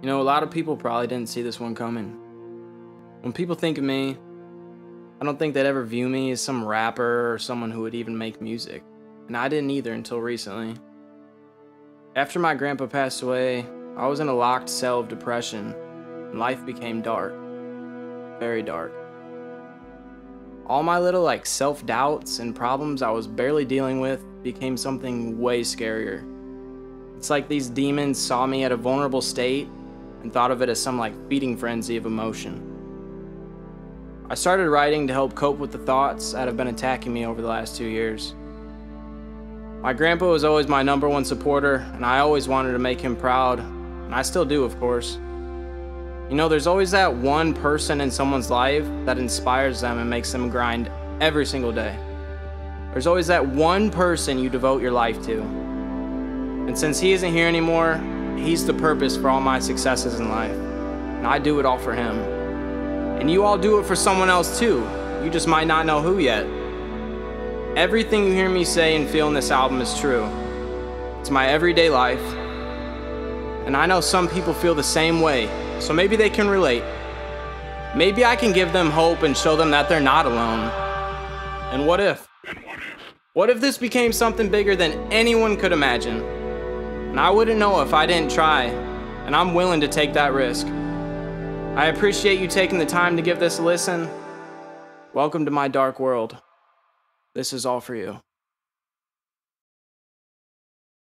You know, a lot of people probably didn't see this one coming. When people think of me, I don't think they'd ever view me as some rapper or someone who would even make music. And I didn't either until recently. After my grandpa passed away, I was in a locked cell of depression, and life became dark. Very dark. All my little like self-doubts and problems I was barely dealing with became something way scarier. It's like these demons saw me at a vulnerable state and thought of it as some like feeding frenzy of emotion. I started writing to help cope with the thoughts that have been attacking me over the last two years. My grandpa was always my number one supporter, and I always wanted to make him proud, and I still do, of course. You know, there's always that one person in someone's life that inspires them and makes them grind every single day. There's always that one person you devote your life to. And since he isn't here anymore, He's the purpose for all my successes in life. And I do it all for Him. And you all do it for someone else too. You just might not know who yet. Everything you hear me say and feel in this album is true. It's my everyday life. And I know some people feel the same way, so maybe they can relate. Maybe I can give them hope and show them that they're not alone. And what if? What if this became something bigger than anyone could imagine? And I wouldn't know if I didn't try, and I'm willing to take that risk. I appreciate you taking the time to give this a listen. Welcome to my dark world. This is all for you.